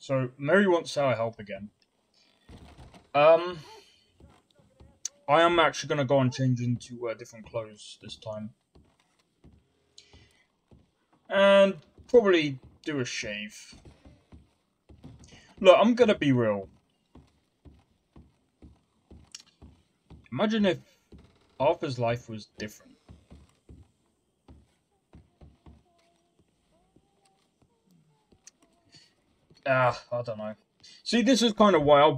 So Mary wants our help again. Um, I am actually gonna go and change into uh, different clothes this time, and probably do a shave. Look, I'm gonna be real. Imagine if Arthur's life was different. Ah, I don't know. See, this is kind of I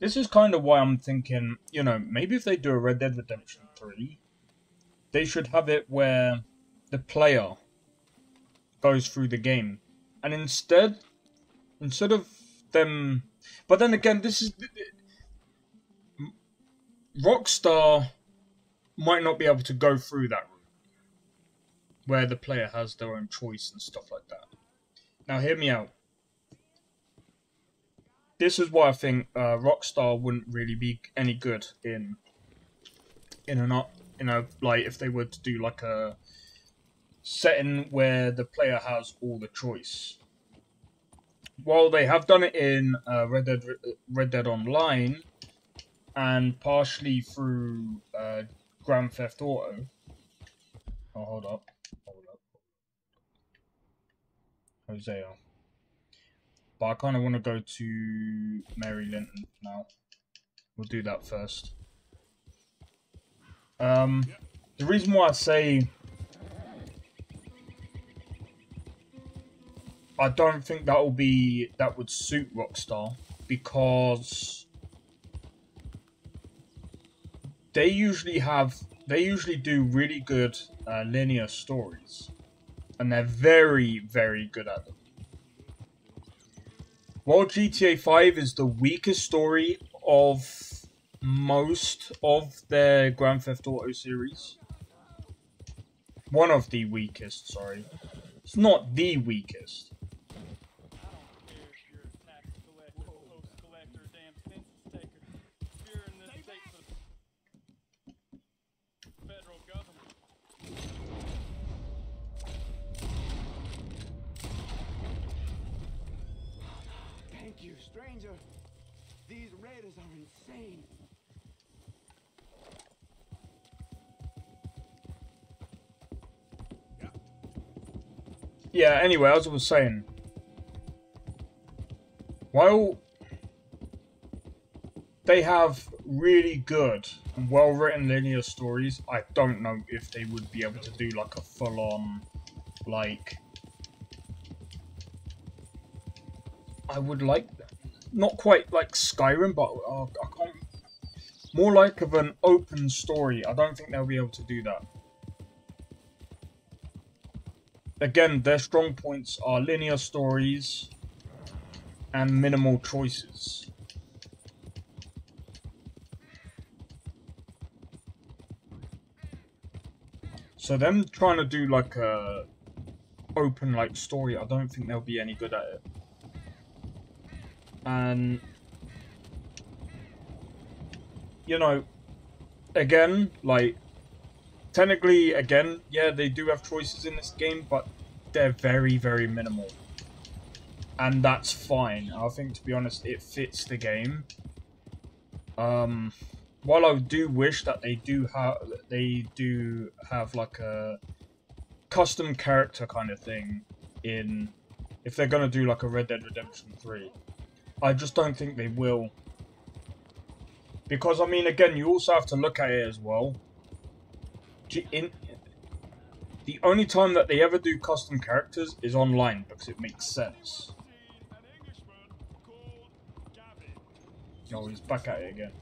This is kind of why I'm thinking, you know, maybe if they do a Red Dead Redemption 3, they should have it where the player goes through the game. And instead, instead of them... But then again, this is... Rockstar might not be able to go through that route. Where the player has their own choice and stuff like that. Now, hear me out this is why I think uh, Rockstar wouldn't really be any good in in an you know like if they were to do like a setting where the player has all the choice. While they have done it in uh, Red Dead Red Dead Online and partially through uh, Grand Theft Auto. Oh, hold up, hold up, Hosea. But I kind of want to go to Mary Linton now. We'll do that first. Um, the reason why I say I don't think that will be that would suit Rockstar because they usually have they usually do really good uh, linear stories and they're very very good at them while GTA 5 is the weakest story of most of their Grand Theft Auto series, one of the weakest, sorry. It's not the weakest. Yeah, anyway, as I was saying, while they have really good and well-written linear stories, I don't know if they would be able to do like a full-on, like, I would like, not quite like Skyrim, but uh, I can't, more like of an open story. I don't think they'll be able to do that. Again, their strong points are linear stories and minimal choices. So them trying to do like a open like story, I don't think they'll be any good at it. And you know, again, like technically, again, yeah, they do have choices in this game, but they're very, very minimal. And that's fine. I think, to be honest, it fits the game. Um, while I do wish that they do have, they do have like a custom character kind of thing in, if they're gonna do like a Red Dead Redemption 3. I just don't think they will. Because, I mean, again, you also have to look at it as well in the only time that they ever do custom characters is online because it makes sense. Oh, he's back at it again.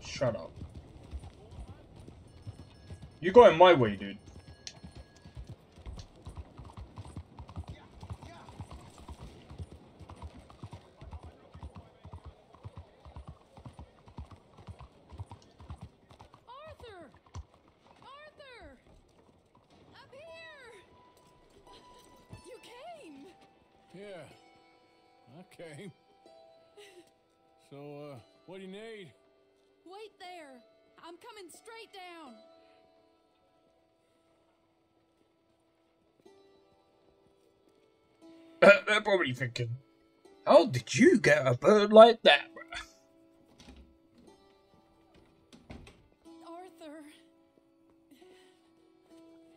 Shut up. You got in my way, dude. Yeah. Okay. so, uh, what do you need? Wait there. I'm coming straight down. Uh, they're probably thinking, how did you get a bird like that? Arthur.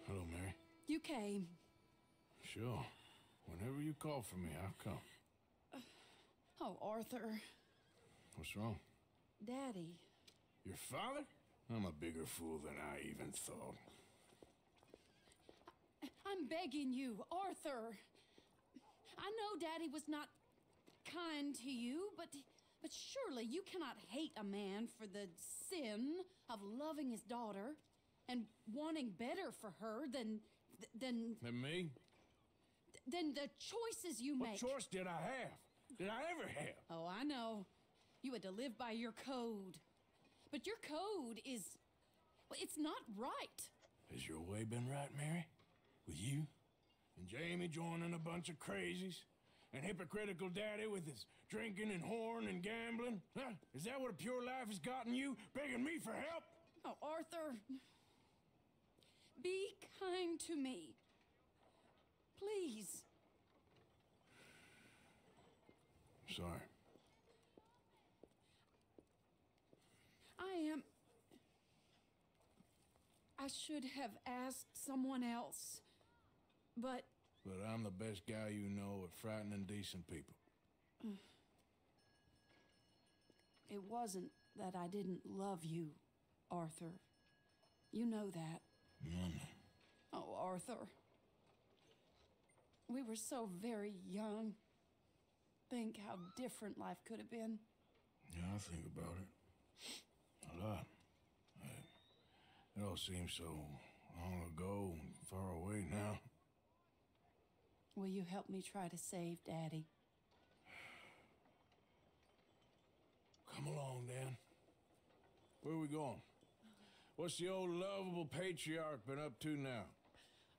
Hello, Mary. You came. Sure. Whenever you call for me, I'll come. Oh, Arthur. What's wrong? Daddy. Your father? I'm a bigger fool than I even thought. I'm begging you, Arthur. I know Daddy was not kind to you, but but surely you cannot hate a man for the sin of loving his daughter and wanting better for her than than than me? Than the choices you What make. choice did I have? Did I ever have? Oh, I know. You had to live by your code. But your code is well, it's not right. Has your way been right, Mary? With you? And Jamie joining a bunch of crazies? And hypocritical daddy with his drinking and horn and gambling? Huh? Is that what a pure life has gotten you? Begging me for help? Oh, Arthur. Be kind to me. Please. Sorry. I am. I should have asked someone else. But But I'm the best guy you know at frightening decent people. it wasn't that I didn't love you, Arthur. You know that. None. Oh, Arthur. We were so very young. Think how different life could have been. Yeah, I think about it. A lot. I- It all seems so long ago and far away now. Will you help me try to save Daddy? Come along, Dan. Where are we going? What's the old lovable patriarch been up to now?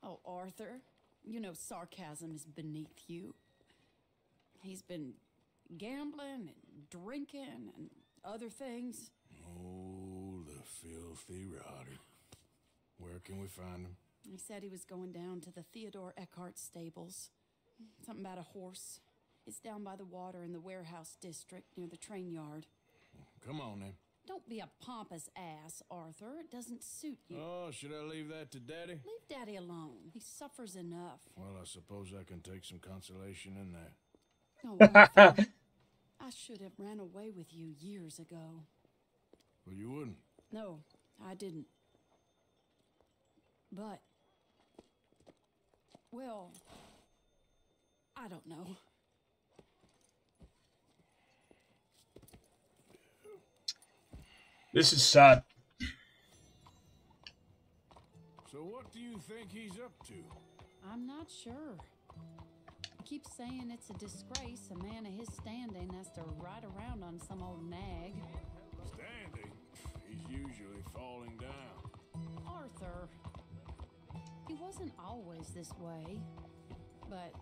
Oh, Arthur, you know sarcasm is beneath you. He's been gambling and drinking and other things. Oh, the filthy rotter. Where can we find him? He said he was going down to the Theodore Eckhart stables. Something about a horse. It's down by the water in the warehouse district near the train yard. Come on, then. Don't be a pompous ass, Arthur. It doesn't suit you. Oh, should I leave that to Daddy? Leave Daddy alone. He suffers enough. Well, I suppose I can take some consolation in that. Oh, Arthur, I should have ran away with you years ago. Well, you wouldn't. No, I didn't. But, well, I don't know. This is sad. So what do you think he's up to? I'm not sure. He keeps saying it's a disgrace a man of his standing has to ride around on some old nag. Standing. He's usually falling down. Arthur. He wasn't always this way, but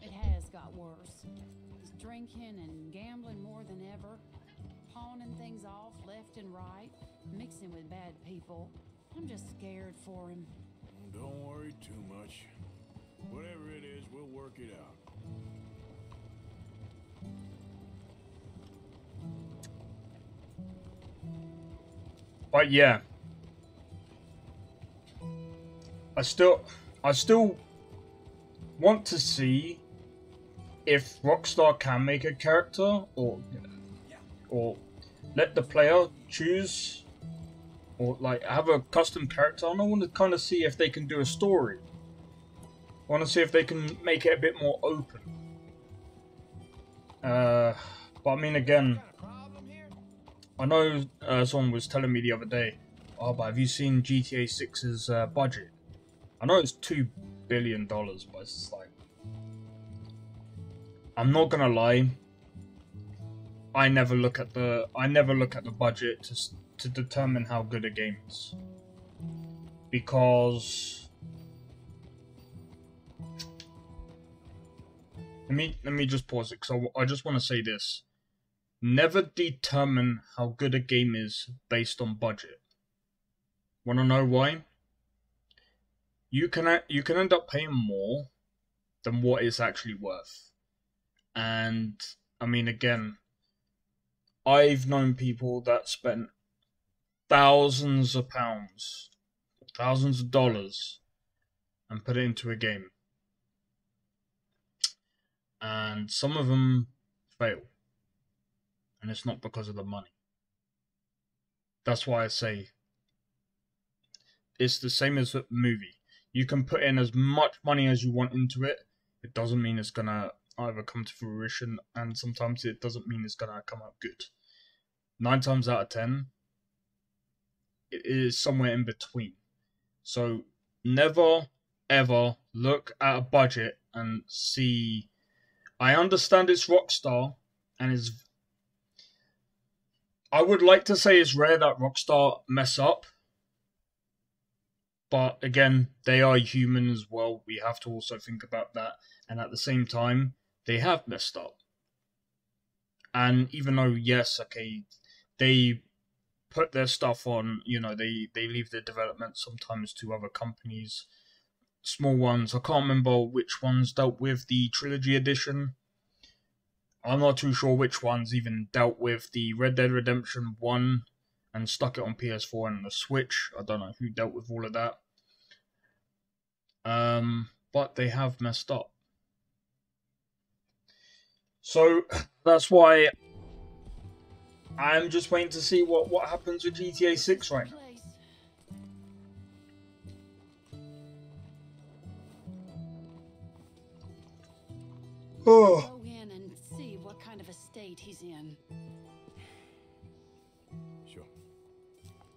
it has got worse. He's drinking and gambling more than ever, pawning things off left and right, mixing with bad people. I'm just scared for him. Don't worry too much. Whatever it is, we'll work it out. But yeah. I still I still want to see if Rockstar can make a character or or let the player choose or like have a custom character. And I want to kind of see if they can do a story. I want to see if they can make it a bit more open. Uh, but I mean, again, I know uh, someone was telling me the other day, oh, but have you seen GTA 6's uh, budget? I know it's $2 billion, but it's like. I'm not gonna lie. I never look at the I never look at the budget to to determine how good a game is, because let me let me just pause it because I, I just want to say this. never determine how good a game is based on budget. Want to know why? You can uh, you can end up paying more than what it's actually worth. And I mean again, I've known people that spent thousands of pounds, thousands of dollars and put it into a game. And some of them fail. And it's not because of the money. That's why I say it's the same as a movie. You can put in as much money as you want into it. It doesn't mean it's gonna either come to fruition, and sometimes it doesn't mean it's gonna come out good. Nine times out of ten, it is somewhere in between. So never ever look at a budget and see. I understand it's Rockstar and it's. I would like to say it's rare that Rockstar mess up. But again, they are human as well. We have to also think about that. And at the same time, they have messed up. And even though, yes, okay, they put their stuff on, you know, they, they leave their development sometimes to other companies small ones. I can't remember which ones dealt with the trilogy edition. I'm not too sure which ones even dealt with the Red Dead Redemption 1 and stuck it on PS4 and the Switch. I don't know who dealt with all of that. Um, but they have messed up. So that's why I'm just waiting to see what, what happens with GTA 6 right now. Go in and see what kind of a state he's in. Sure.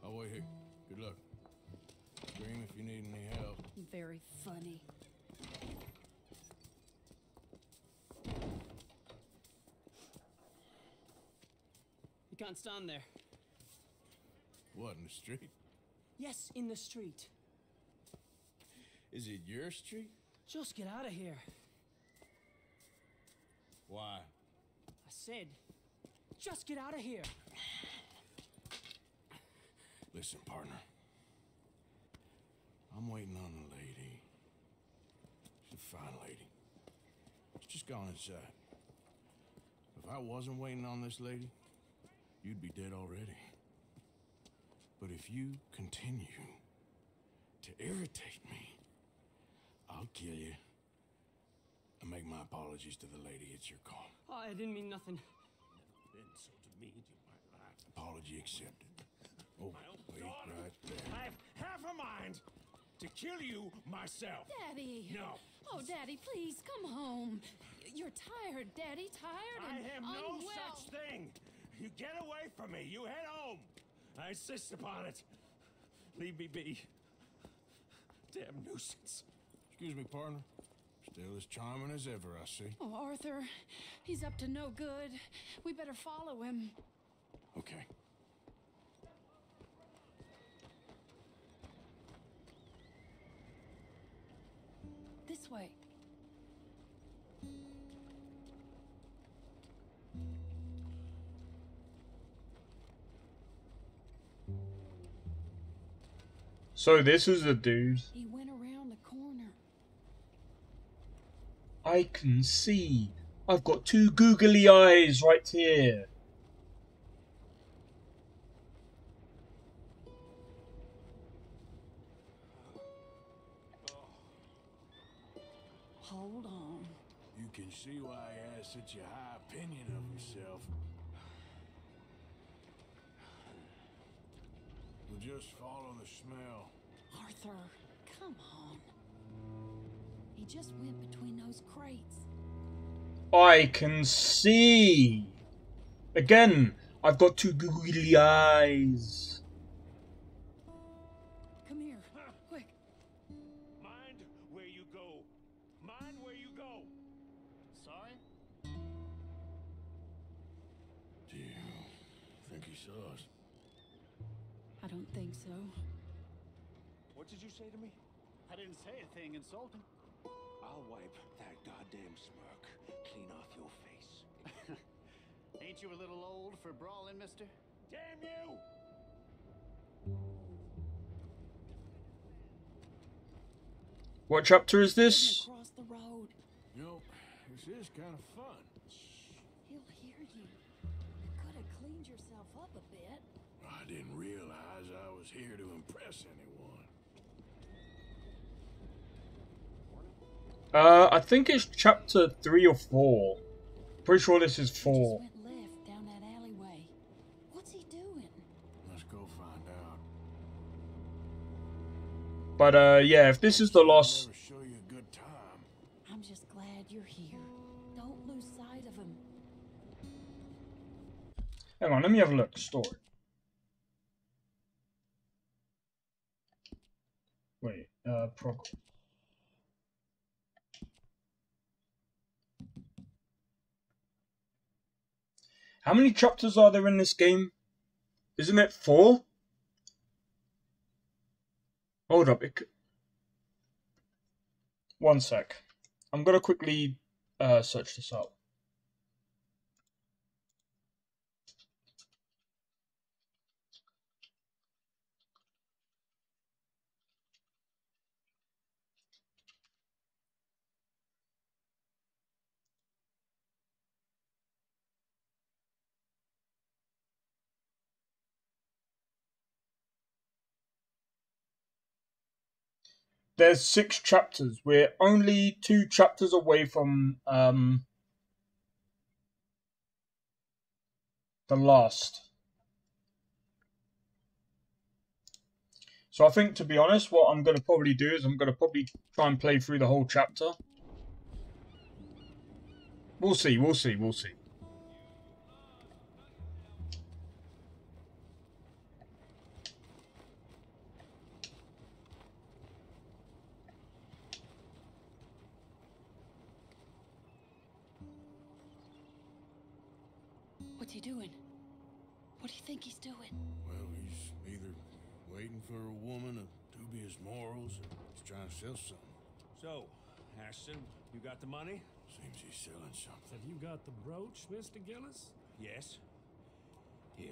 I'll wait here. Good luck. Scream if you need any help. Very funny. Can't stand there. What, in the street? Yes, in the street. Is it your street? Just get out of here. Why? I said, just get out of here. Listen, partner. I'm waiting on the lady. She's a fine lady. She's just gone inside. If I wasn't waiting on this lady, you'd be dead already. But if you continue to irritate me, I'll kill you and make my apologies to the lady. It's your call. Oh, I didn't mean nothing. Insulted me into my life. Apology accepted. Oh, wait right there. I have half a mind to kill you myself. Daddy! No. Oh, Daddy, please come home. You're tired, Daddy. Tired and I and am no unwell. such thing. You get away from me. You head home. I insist upon it. Leave me be. Damn nuisance. Excuse me, partner. Still as charming as ever, I see. Oh, Arthur, he's up to no good. We better follow him. Okay. This way. So this is the dude. He went around the corner. I can see. I've got two googly eyes right here. Hold on. You can see why he has such a high opinion of himself. We'll just follow the smell. Arthur, come on. He just went between those crates. I can see. Again, I've got two googly eyes. Come here, quick. Mind where you go. Mind where you go. Sorry? Do you think he saw us? I don't think so. What did you say to me? I didn't say a thing insulting. I'll wipe that goddamn smirk clean off your face. Ain't you a little old for brawling, mister? Damn you! What chapter is this? across the road. You know, this is kind of fun. Shh, He'll hear you. You could have cleaned yourself up a bit. I didn't realize I was here to impress anyone. Uh, I think it's chapter three or four. Pretty sure this is He four. just went left down that alleyway. What's he doing? Let's go find out. But uh, yeah, if this is the last, Never show you a good time. I'm just glad you're here. Don't lose sight of him. hang on, let me have a look. Story. Wait, uh, progress. How many chapters are there in this game? Isn't it four? Hold up. It... One sec. I'm gonna quickly uh, search this up. There's six chapters. We're only two chapters away from um the last. So I think, to be honest, what I'm going to probably do is I'm going to probably try and play through the whole chapter. We'll see, we'll see, we'll see. What's he doing? What do you think he's doing? Well, he's either waiting for a woman of dubious morals or he's trying to sell something. So, Ashton, you got the money? Seems he's selling something. Have you got the brooch, Mr. Gillis? Yes. Here.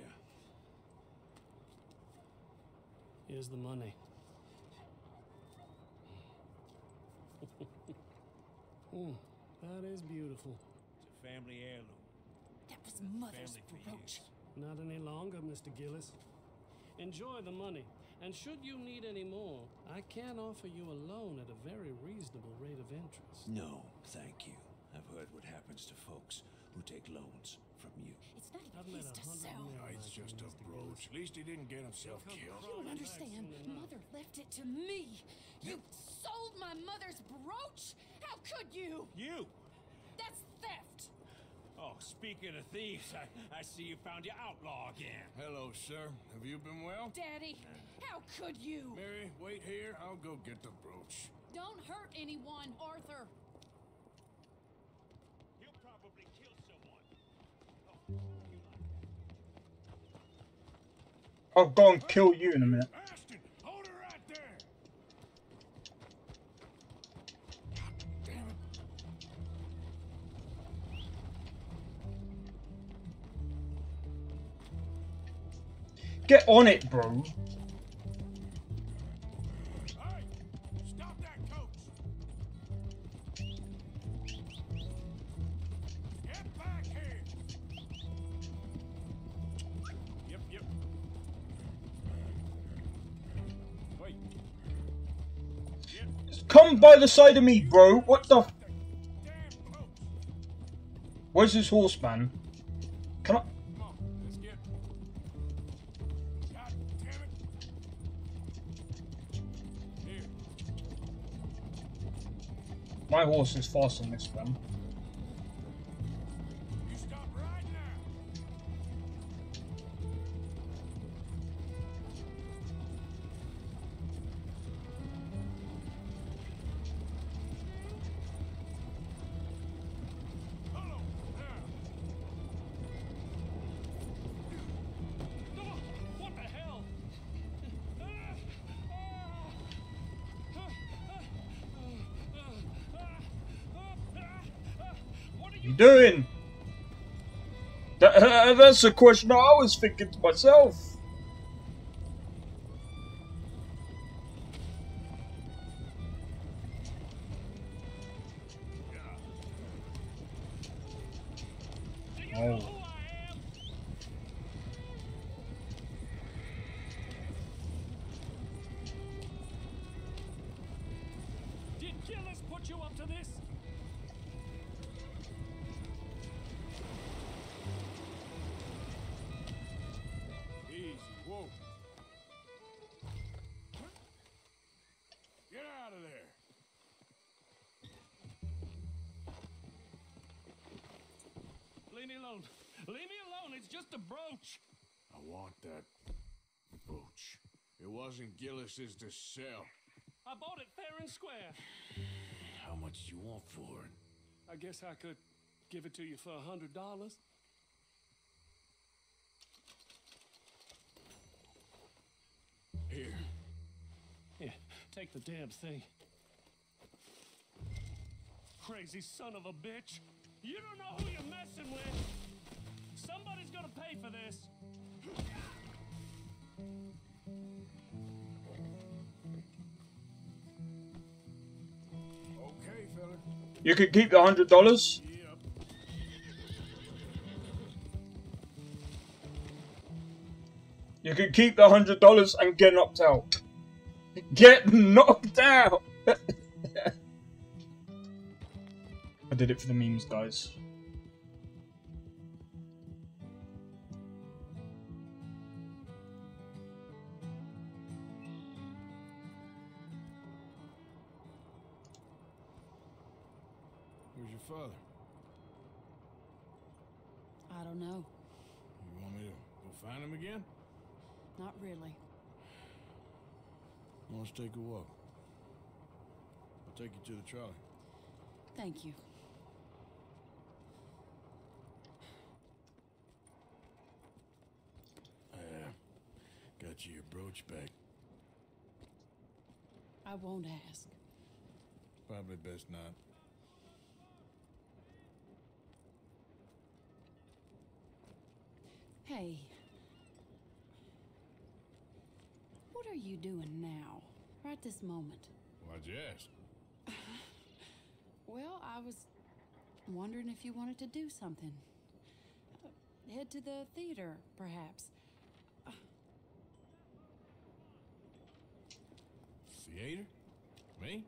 Here's the money. Hmm, that is beautiful. It's a family heirloom. That was Mother's brooch. Not any longer, Mr. Gillis. Enjoy the money. And should you need any more, I can offer you a loan at a very reasonable rate of interest. No, thank you. I've heard what happens to folks who take loans from you. It's not I've even his a to hundred sell. men Ah, it's just a brooch. At least he didn't get himself killed. You don't understand. Mother left it to me. You sold my mother's brooch? How could you? You! That's theft. Oh, speaking of thieves, I, I see you found your outlaw again. Hello, sir. Have you been well? Daddy, how could you? Mary, wait here. I'll go get the brooch. Don't hurt anyone, Arthur. He'll probably kill someone. Oh, I'll go and kill you in a minute. Get on it, bro. Come by the side of me, bro. What the? Where's this horse, man? My horse is faster than this one. You doing? That, uh, that's a question I was thinking to myself. That brooch. It wasn't Gillis's to sell. I bought it fair and square. How much do you want for it? I guess I could give it to you for a hundred dollars. Here. Yeah, take the damn thing. Crazy son of a bitch. You don't know who you're messing with. Somebody's gonna pay for this. Okay, fella. You could keep the hundred dollars. You could keep the hundred dollars and get knocked out. Get knocked out. I did it for the memes, guys. Don't know. You want me to go find him again? Not really. Let's take a walk. I'll take you to the trolley. Thank you. Yeah. Got you your brooch back. I won't ask. Probably best not. Hey. What are you doing now? Right this moment? Why'd you ask? Well, I was wondering if you wanted to do something. Uh, head to the theater, perhaps. Theater? Me?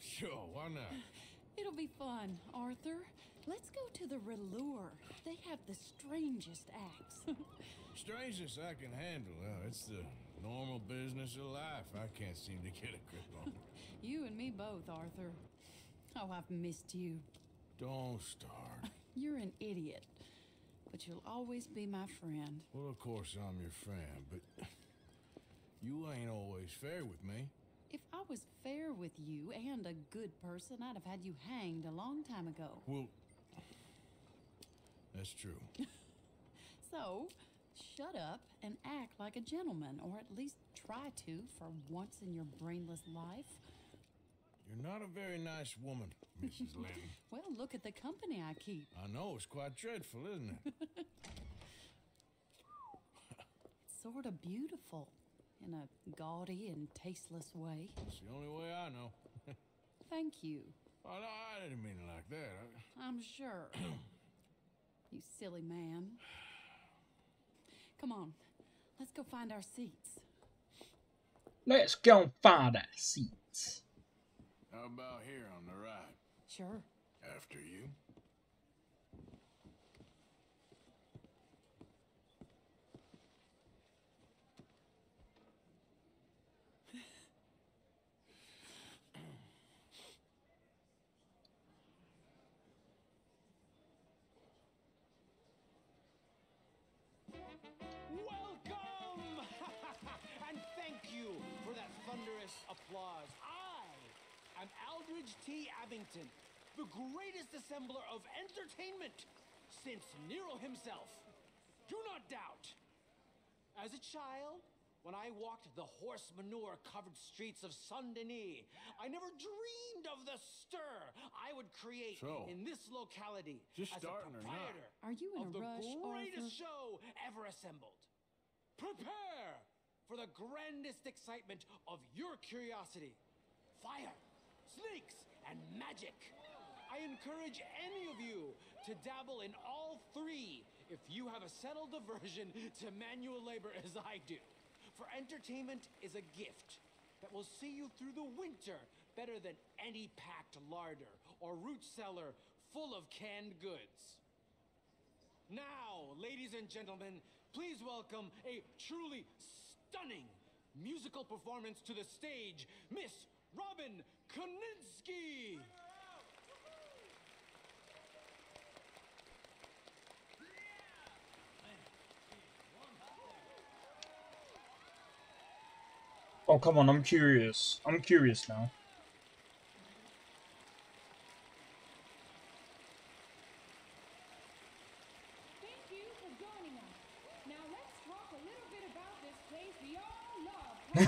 Sure, why not? It'll be fun, Arthur. Let's go to the Râleur. They have the strangest acts. strangest I can handle. Uh, it's the normal business of life. I can't seem to get a grip on. It. You and me both, Arthur. Oh, I've missed you. Don't start. You're an idiot. But you'll always be my friend. Well, of course I'm your friend, but you ain't always fair with me. If I was fair with you and a good person, I'd have had you hanged a long time ago. Well, that's true. So, shut up and act like a gentleman, or at least try to for once in your brainless life. You're not a very nice woman, Mrs. Lynn. Well, look at the company I keep. I know it's quite dreadful, isn't it? It's sort of beautiful in a gaudy and tasteless way. It's the only way I know. Thank you. No, I didn't mean it like that. I- I'm sure. you silly man. Come on, let's go find our seats. Let's go find our seats. How about here on the right? Sure. After you. Thunderous applause. I am Aldridge T. Abington, the greatest assembler of entertainment since Nero himself. Do not doubt. As a child, When I walked the horse manure covered streets of Saint Denis, I never dreamed of the stir I would create So, in this locality just as starting a or not? proprietor Are you in of a the rush, greatest Arthur? show ever assembled. Prepare for the grandest excitement of your curiosity fire, snakes, and magic. I encourage any of you to dabble in all three if you have a settled aversion to manual labor as I do. For entertainment is a gift that will see you through the winter better than any packed larder or root cellar full of canned goods. Now, ladies and gentlemen, please welcome a truly stunning musical performance to the stage, Miss Robin Koninsky. Oh, come on, I'm curious. I'm curious now.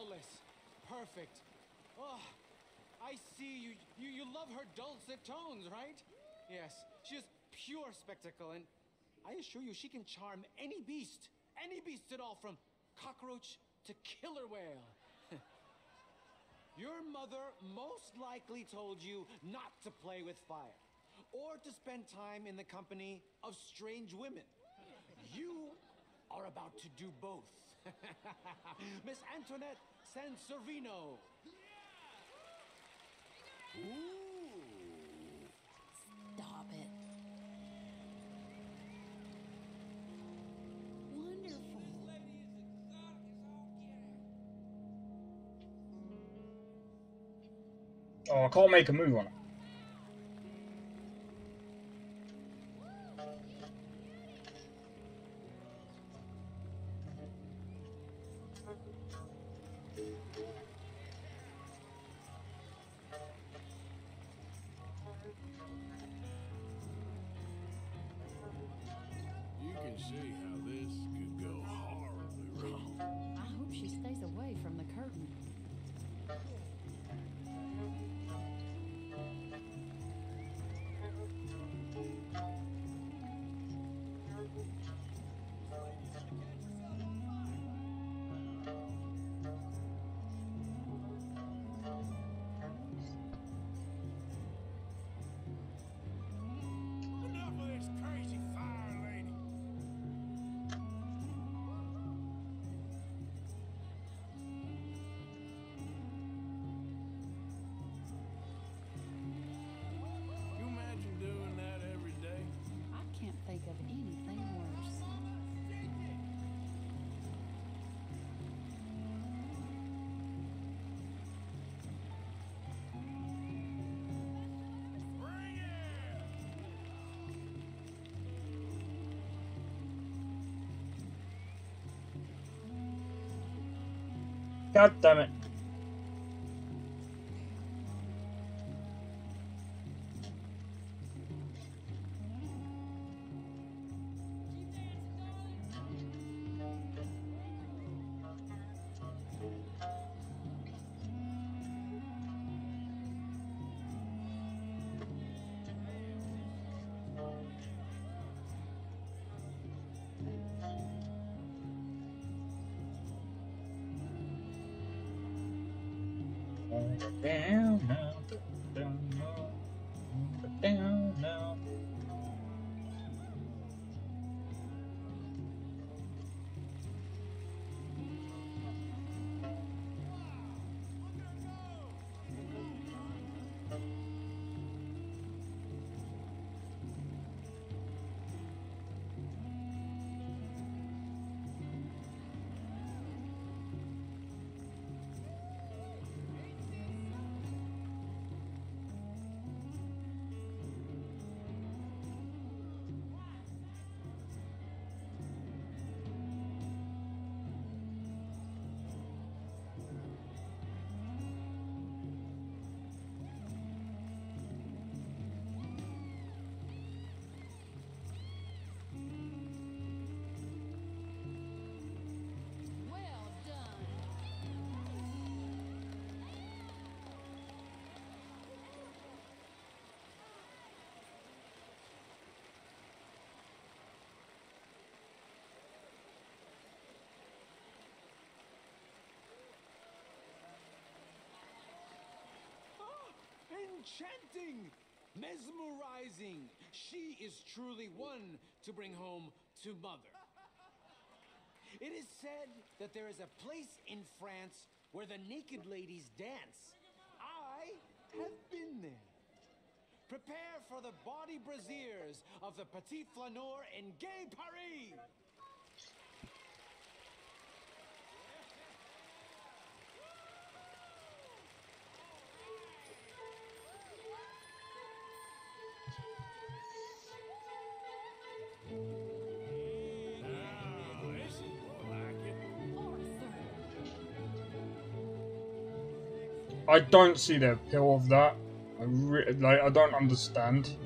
flawless, perfect. Oh, I see you, you. You love her dulcet tones, right? Yes, she is pure spectacle, and I assure you, she can charm any beast, any beast at all, from cockroach to killer whale. Your mother most likely told you not to play with fire or to spend time in the company of strange women. You are about to do both. Miss Antoinette Sansorino. Stop it. Wonderful. Oh, I can't make a move on it. ったね。Enchanting! Mesmerizing! She is truly one to bring home to mother. It is said that there is a place in France where the naked ladies dance. I have been there. Prepare for the body brasiers of the Petit Flaneur in Gay Paris! I don't see the appeal of that. I like I don't understand.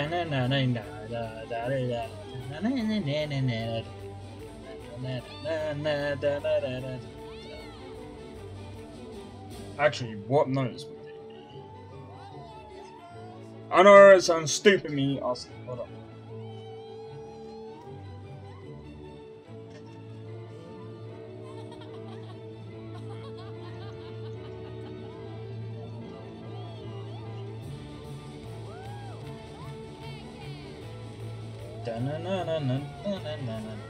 Actually, what notes? I know it sounds stupid me asking. Hold on. Da-na-na-na-na-na-na-na. Da-na-na-na-na-na.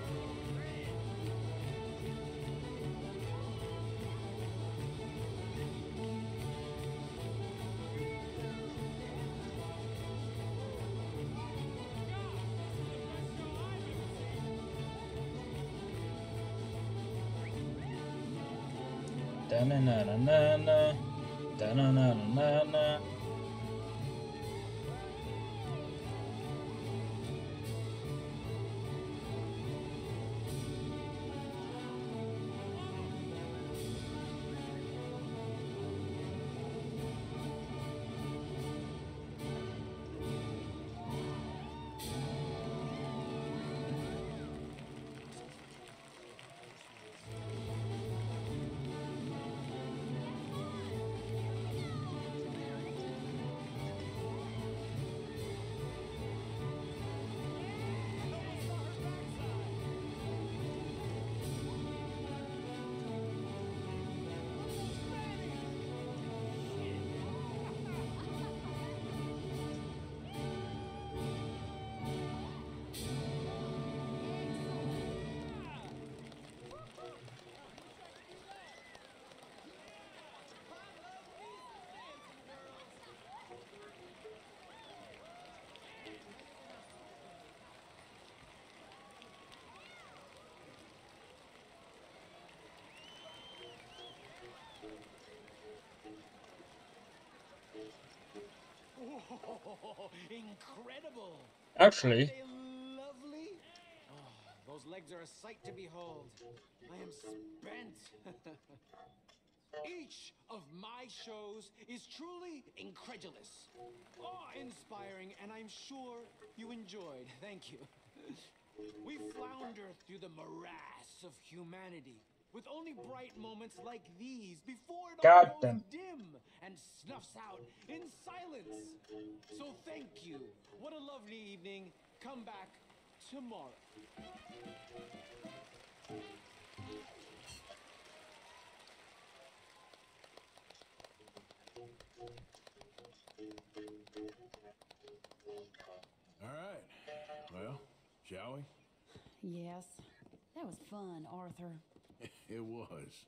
incredible! Actually, lovely? Oh, those legs are a sight to behold. I am spent. Each of my shows is truly incredulous, awe-inspiring, and I'm sure you enjoyed. Thank you. We flounder through the morass of humanity with only bright moments like these before it all God goes damn. dim and snuffs out in silence. So thank you. What a lovely evening. Come back tomorrow. All right. Well, shall we? Yes. That was fun, Arthur. It was.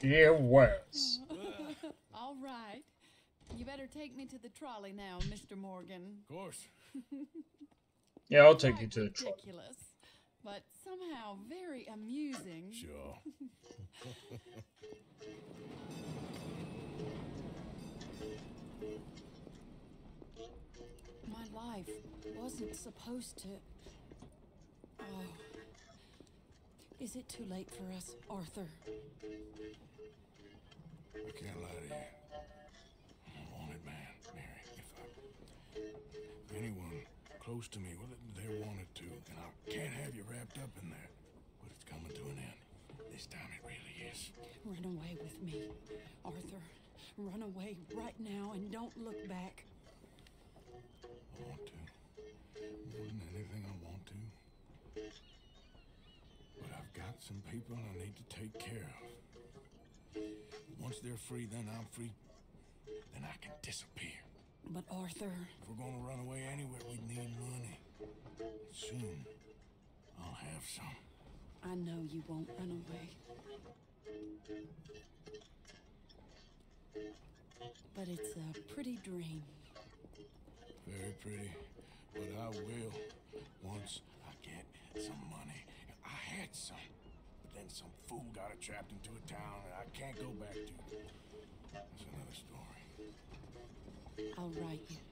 it was. All right. You better take me to the trolley now, Mr. Morgan. Of course. Yeah, I'll take you to the trolley. ridiculous, but somehow very amusing. Sure. My life wasn't supposed to. Oh. Is it too late for us, Arthur? I can't lie to you. I'm a wanted man, Mary. If I, if anyone close to me, well, they're wanted to, and I can't have you wrapped up in that. But it's coming to an end. This time it really is. Run away with me, Arthur. Run away right now and don't look back. I want to. More than anything, I want to. Got some people I need to take care of. Once they're free, then I'm free. Then I can disappear. But Arthur, If we're gonna run away anywhere, we need money. Soon, I'll have some. I know you won't run away. But it's a pretty dream. Very pretty, but I will once I get some money. I had some, then some fool got it trapped into a town that I can't go back to. That's another story. I'll write you.